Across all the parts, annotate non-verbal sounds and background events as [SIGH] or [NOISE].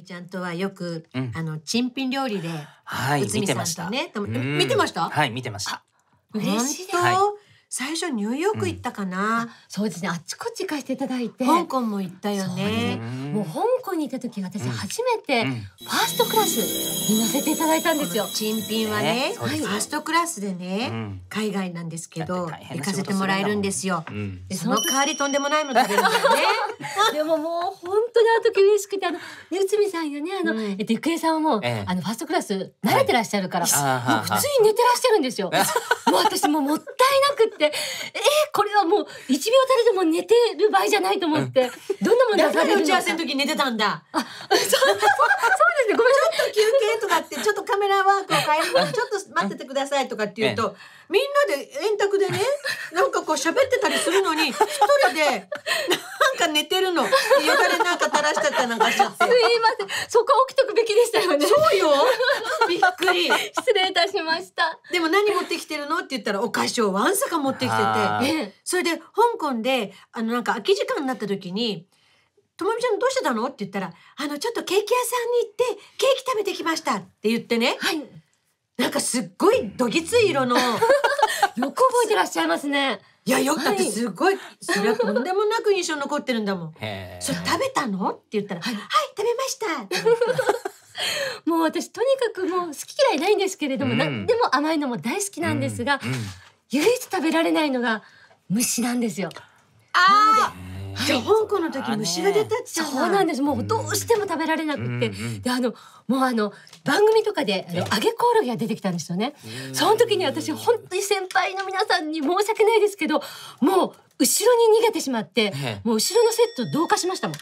みちゃんとはよく、うんあの珍品料理で、はい、見てました。とね見てました？はい、見てました。嬉しいです。最初ニューヨーク行ったかな、そうですね。あっちこっち行かせていただいて。香港も行ったよねね。もう香港にいた時私うん初めてうんファーストクラスに乗せていただいたんですよ。珍品はねねファーストクラスでね、うん海外なんですけど行かせてもらえるんですよ。うんでその代わりとんでもないの食べるんだよね。でももう本当にあの時嬉しくてあのね内海さんやねあの、うん。えっとゆくえさんはもう、ええ。あのファーストクラス慣れてらっしゃるから、はーはーもう普通に寝てらっしゃるんですよ。[LAUGHS] もう私もうもったいなくってえー、これはもう一秒たりでも寝てる場合じゃないと思って、どんなものだか。ら打ち合わせの時寝てたんだ。そうですね。ごめんなさい。ちょっと休憩とかってちょっとカメラワークを変えるの [LAUGHS] ちょっと待っててくださいとかって言うと、みんなで円卓でねなんかこう喋ってたりするのに一人で [LAUGHS] か寝てるの。よだれなんか垂らしちゃったりなんかしちゃって。すいません。そこは起きとくべきでしたよね。そうよ。[LAUGHS] びっくり。失礼いたしました。でも何持ってきてるのって言ったらお菓子をわんさか持ってきてて。ええ。それで香港であのなんか空き時間になった時に「ともみちゃんどうしてたの?」って言ったら「あのちょっとケーキ屋さんに行ってケーキ食べてきました」って言ってね。はい。なんかすっごいどぎつい色の。[LAUGHS] よく覚えてらっしゃいますねいやよはい。だってすごい。それはとんでもなく印象残ってるんだもん。それ食べたの？って言ったら「はい、食べました」ってもう私とにかくもう好き嫌いないんですけれども、うん。何でも甘いのも大好きなんですが、うん。うん。唯一食べられないのが虫なんですよ。あへあじゃあ香港の時虫が出たっちゃそうなんです。もうどうしても食べられなくって、であのもうあの番組とかであの揚げコオロギが出てきたんですよね。その時に私本当に先輩の皆さんに申し訳ないですけど、もう後ろに逃げてしまってええ、もう後ろのセット同化しましたもん。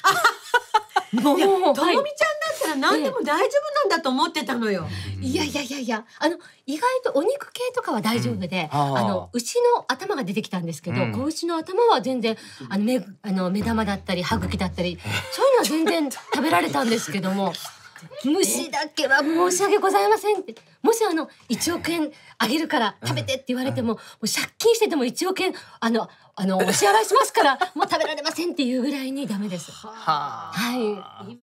もうともみちゃんだはいったら何でも大丈夫なんだと思ってたのよ。いやいやいやいやあの意外とお肉系とかは大丈夫で、うん。あーあの牛の頭が出てきたんですけど、うん。子牛の頭は全然あの目あの目玉だったり歯茎だったりそういうのは全然 [LAUGHS] 食べられたんですけども虫だけは申し訳ございませんって。もしあの1億円あげるから食べてって言われても,、もう借金してても1億円あのあのお支払いしますからもう食べられませんっていうぐらいにダメです。はあ。はい